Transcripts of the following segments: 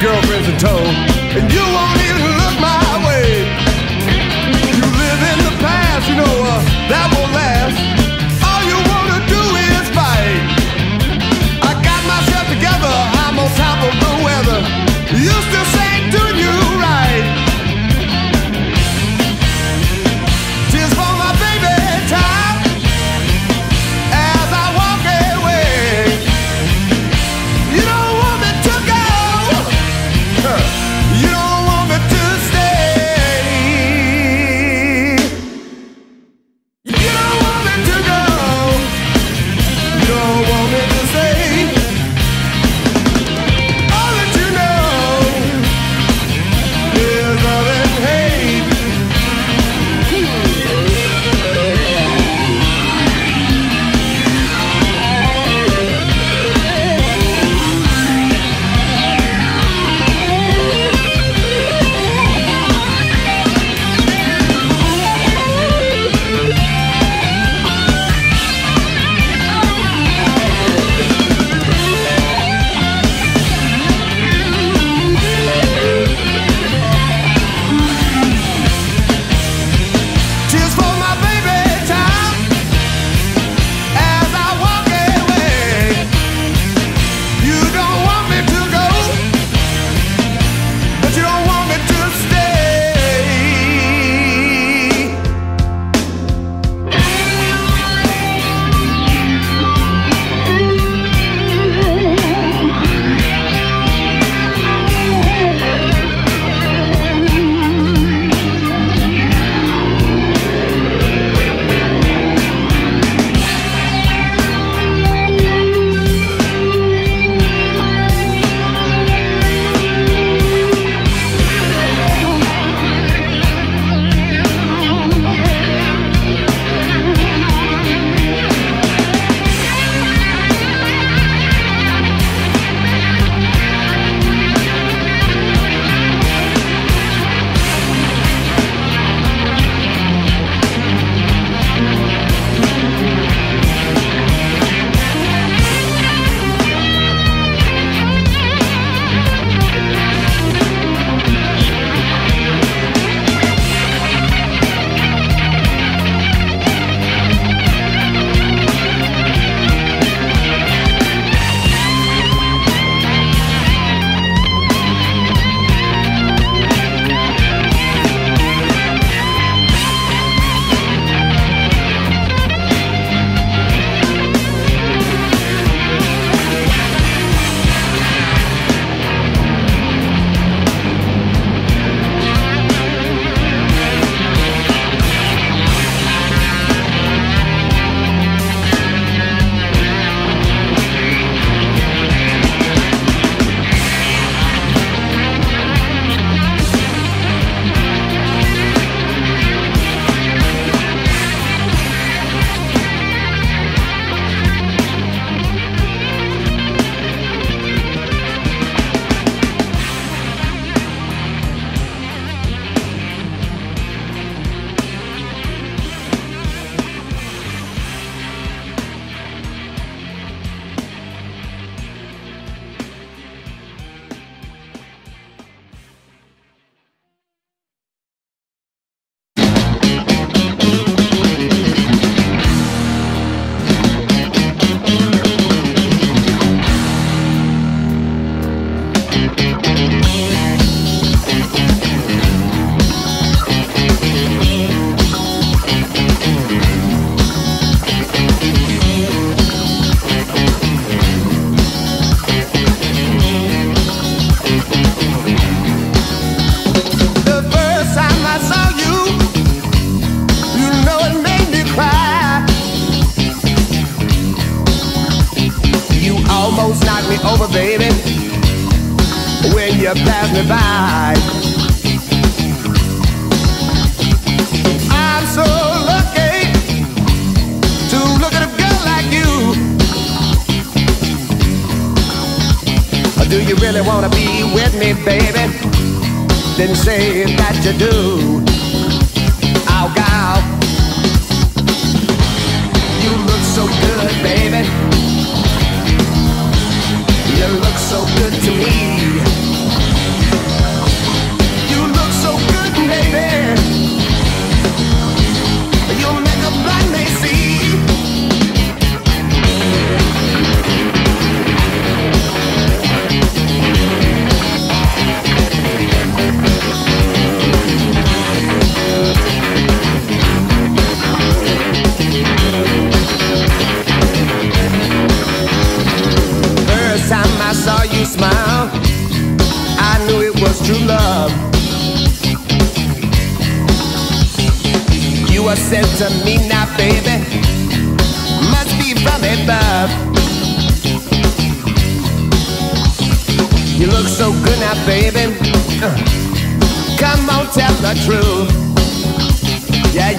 girlfriends in tow, and you won't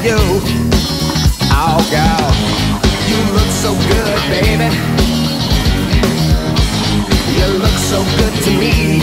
you. Oh, girl, you look so good, baby. You look so good to me.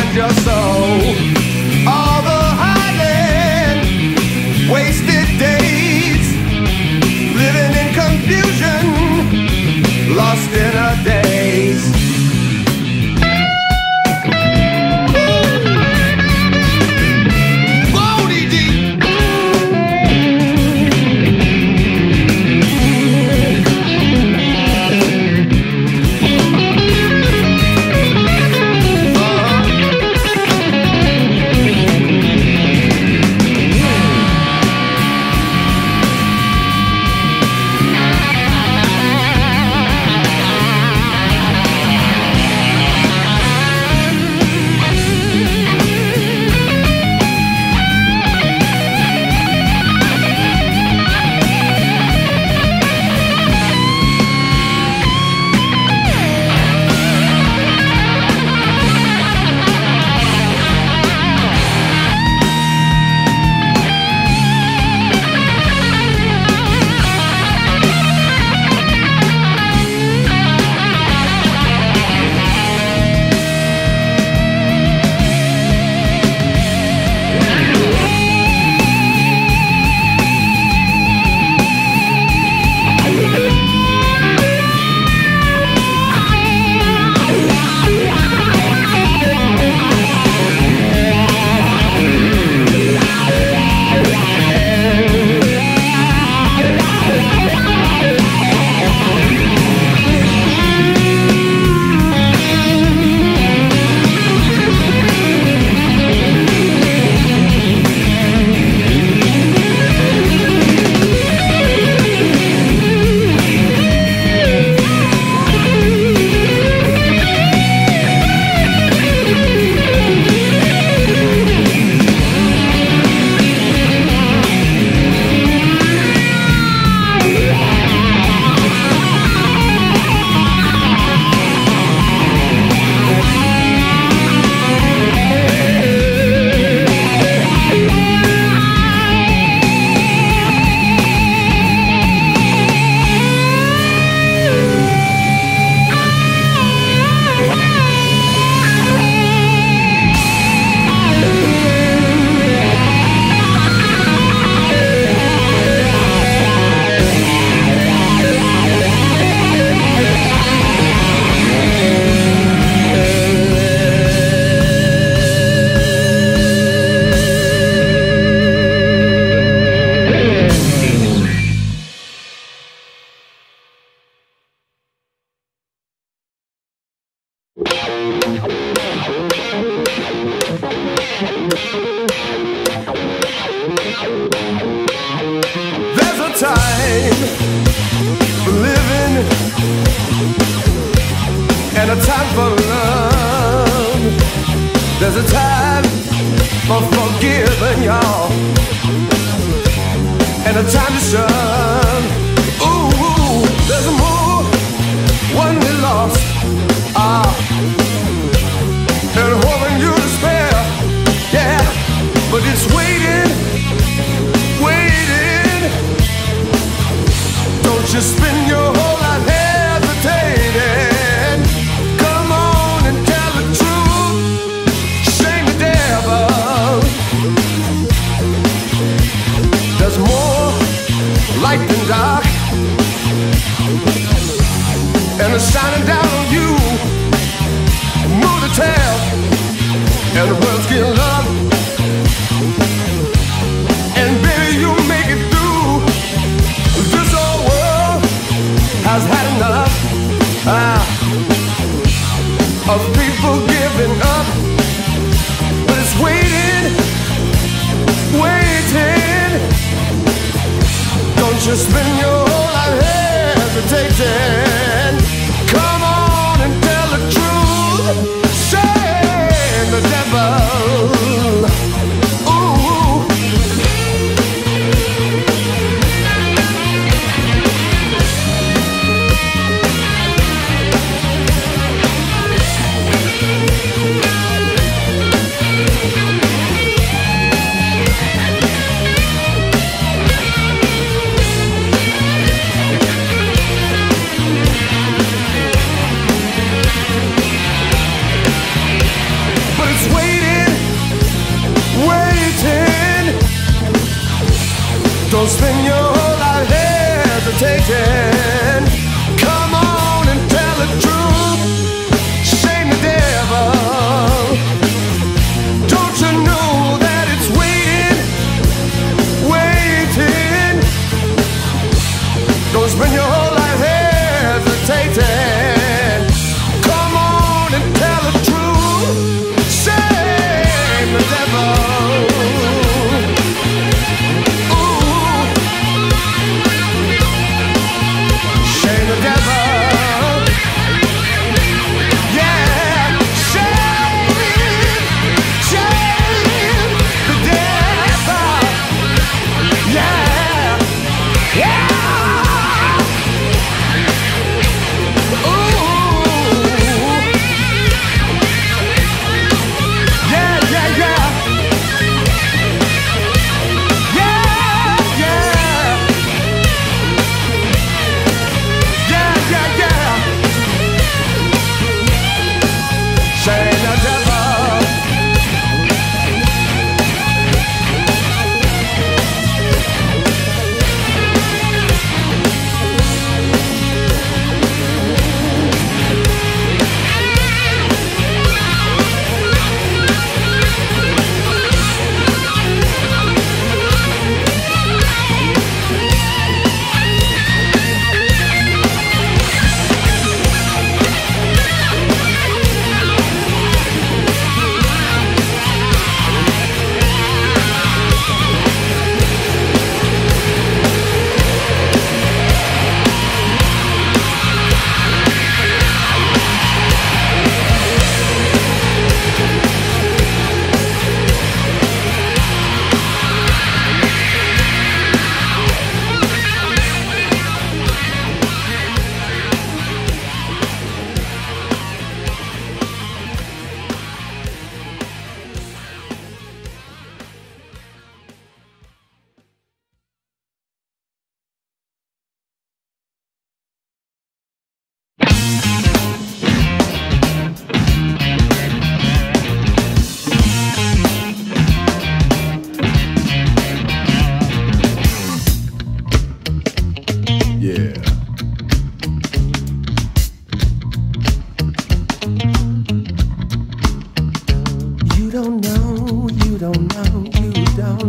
Find your soul. shining down on you. Move the tail, and the world's getting love. And baby, you make it through. This old world has had enough ah, of people giving up, but it's waiting, waiting. Don't you spend your whole life hesitating.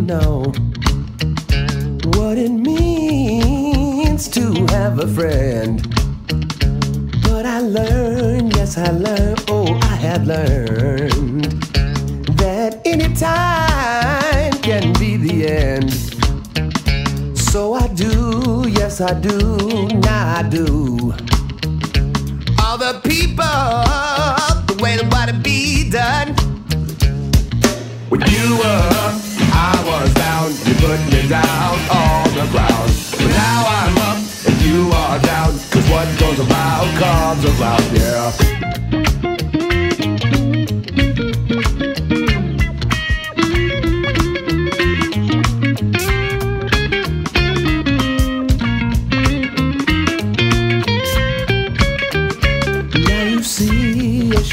Know what it means to have a friend. But I learned, yes, I learned, oh, I have learned that any time can be the end. So I do, yes, I do, now I do. All the people, the way the be done. When you were I was down. You put me down on the ground. But now I'm up and you are down. Cause what goes about comes around, yeah.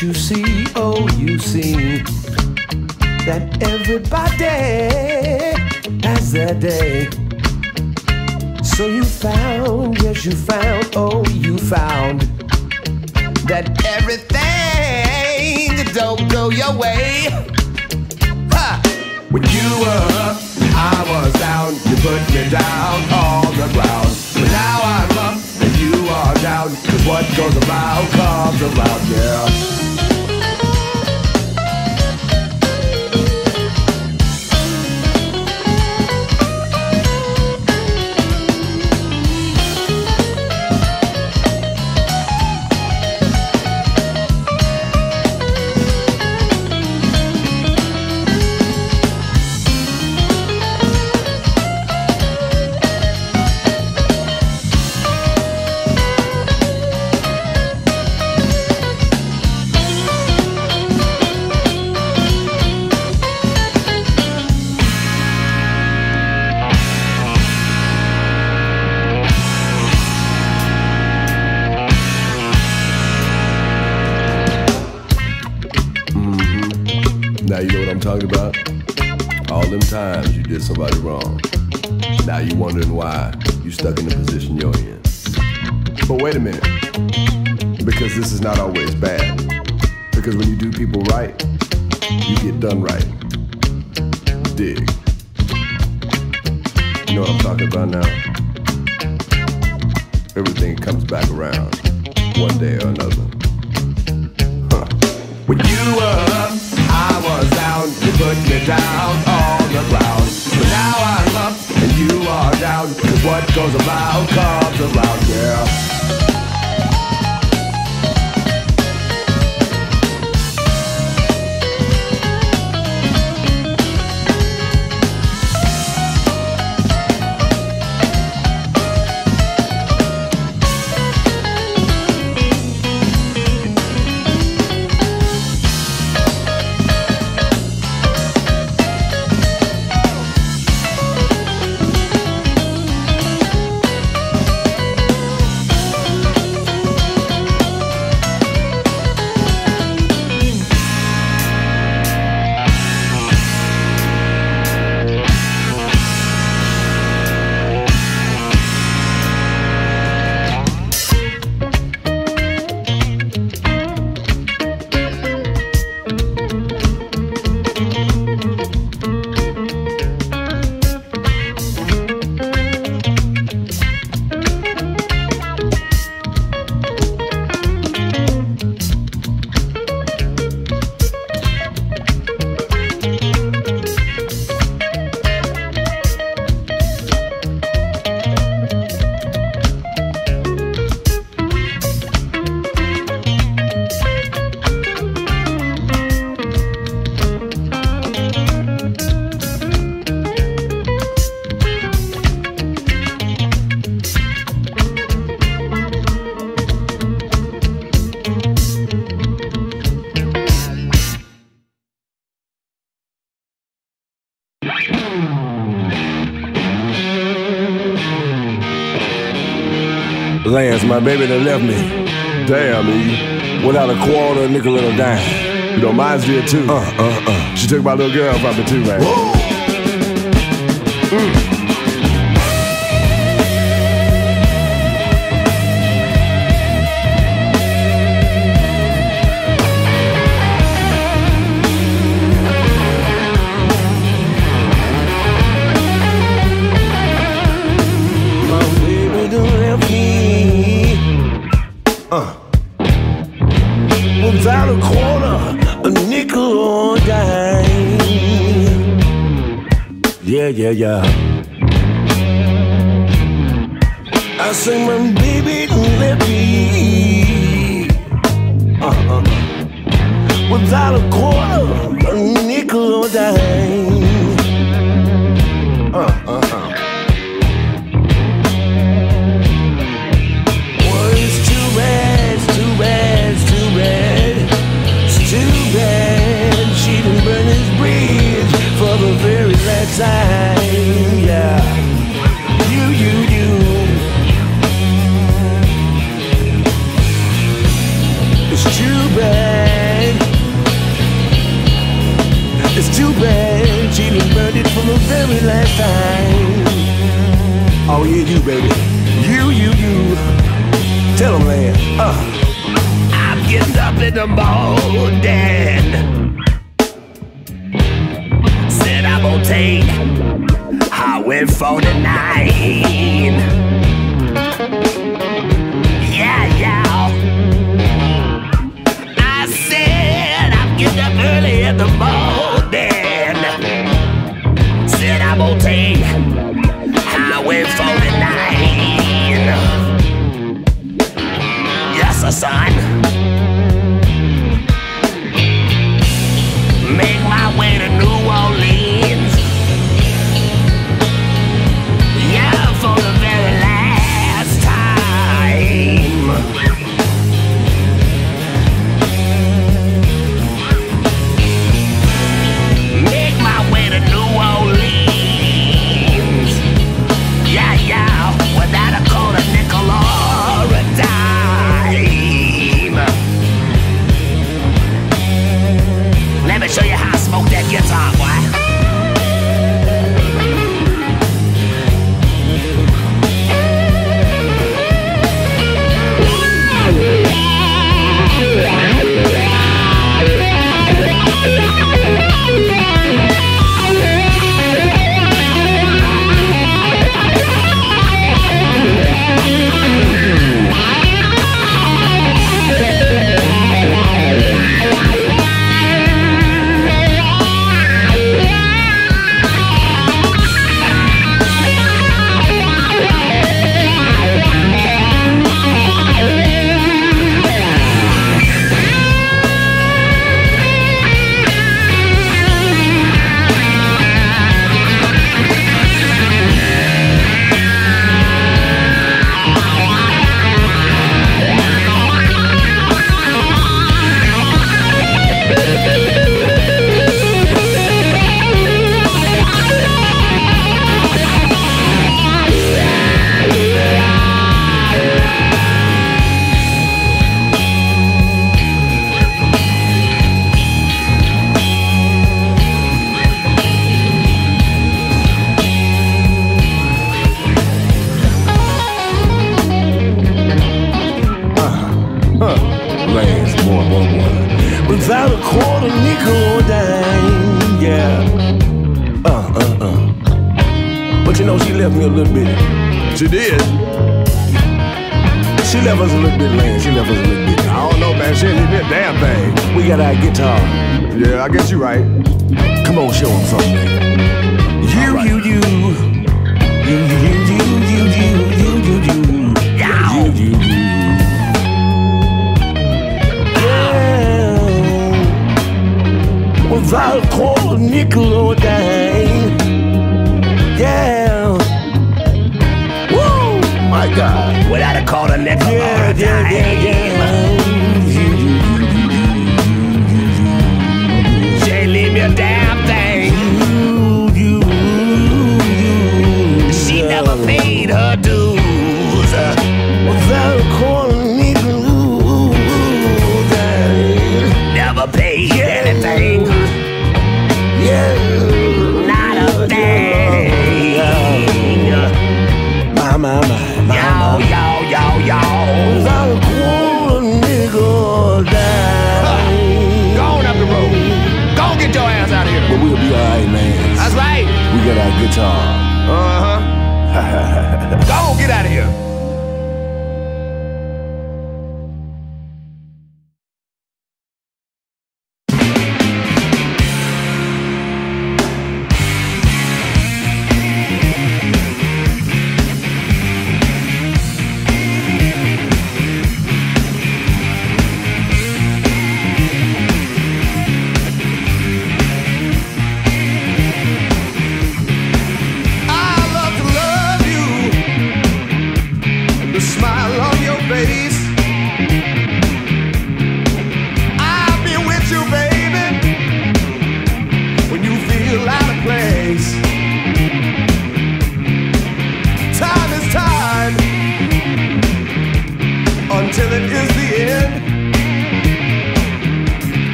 You see, oh you see that everybody their day. So you found, yes you found, oh you found that everything don't go your way. When you were up, I was down. You put me down on the ground. But now I'm up and you are down. Cause what goes around comes around, yeah. Talking about? All them times you did somebody wrong. Now you're wondering why you stuck in the position you're in. But wait a minute. Because this is not always bad. Because when you do people right, you get done right. Dig. You know what I'm talking about now? Everything comes back around one day or another. Huh. When you were was down. You put me down on the ground. But now I'm up and you are down. What goes around comes around, yeah. My baby that left me. Damn, E. Without a quarter, a nickel, and a dime. You know, mine's did too. Uh, uh, uh. She took my little girl from me too, man. My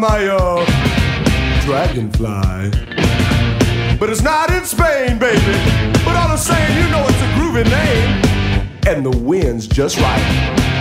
my uh, dragonfly. But it's not in Spain, baby. But all the same, you know it's a groovy name. And the wind's just right.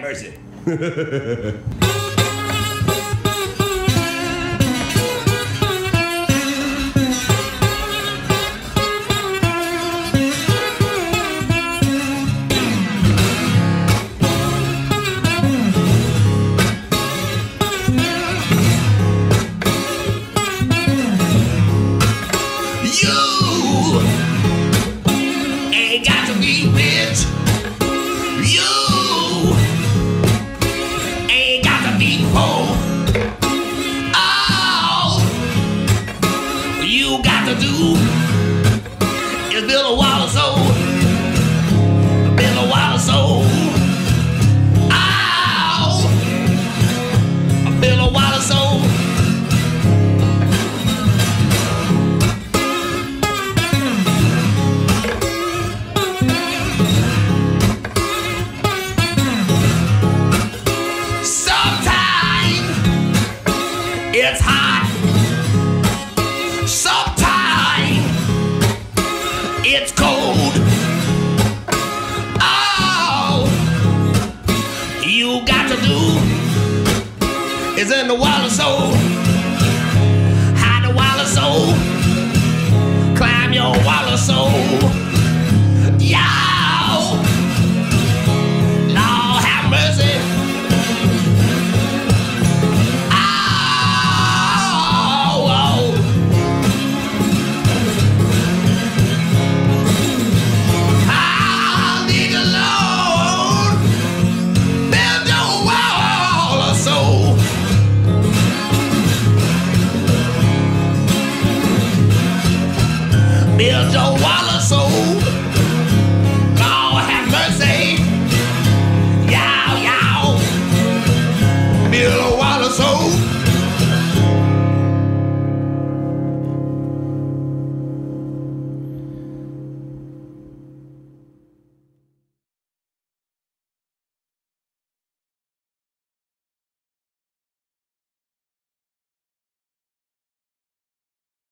Mercy.